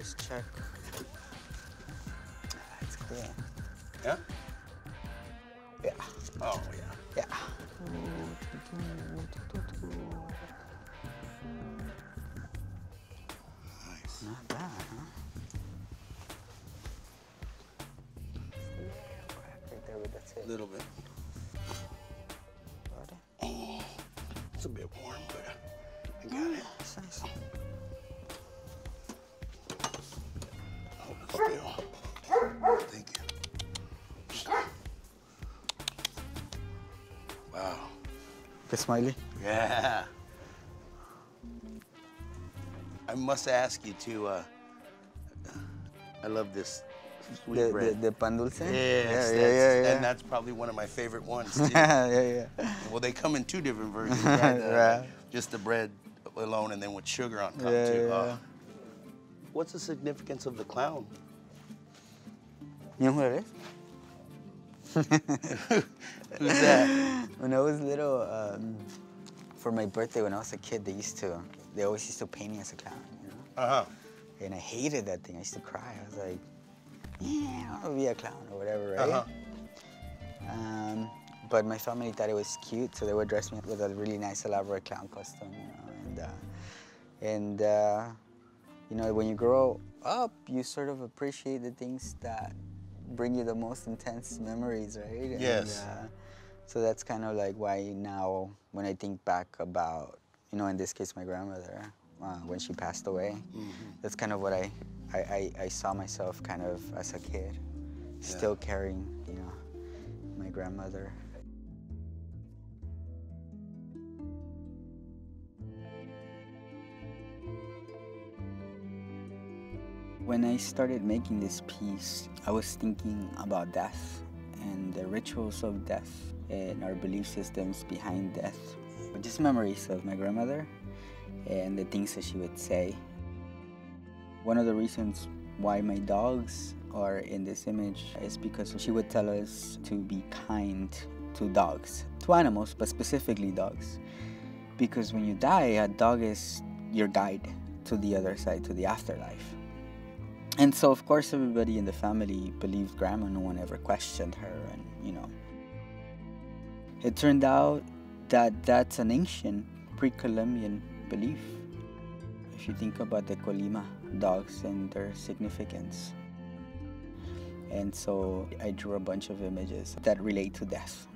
just check. It's cool. Yeah? Yeah. Oh, yeah. Yeah. Nice. Not bad, huh? Right there with the tip. A little bit. It's a bit warm, but I got it. That's nice. Thank you. Wow. Good smiley. Yeah. I must ask you to. Uh, I love this sweet The, the, bread. the pan dulce? yes, yeah, yeah, yeah, yeah. and that's probably one of my favorite ones too. yeah, yeah, yeah. well, they come in two different versions, right? Uh, Right. Just the bread alone, and then with sugar on top Yeah, too. yeah. Oh. What's the significance of the clown? You know who it is? Who's that? When I was little, um, for my birthday when I was a kid, they used to, they always used to paint me as a clown, you know? Uh huh. And I hated that thing. I used to cry. I was like, yeah, I want to be a clown or whatever, right? Uh-huh. Um, but my family thought it was cute, so they would dress me up with a really nice, elaborate clown costume, you know. And uh, and uh, you know, when you grow up, you sort of appreciate the things that bring you the most intense memories, right? And, Yes. uh, so that's kind of like why now, when I think back about, you know, in this case, my grandmother, uh, when she passed away, that's kind of what I, I, I, I saw myself kind of as a kid, still carrying, you know, my grandmother. When I started making this piece, I was thinking about death and the rituals of death and our belief systems behind death. Just memories of my grandmother and the things that she would say. One of the reasons why my dogs are in this image is because she would tell us to be kind to dogs, to animals, but specifically dogs. Because when you die, a dog is your guide to the other side, to the afterlife. And so, of course, everybody in the family believed grandma. No one ever questioned her, and you know. It turned out that that's an ancient pre-Columbian belief. If you think about the Colima dogs and their significance. And so I drew a bunch of images that relate to death.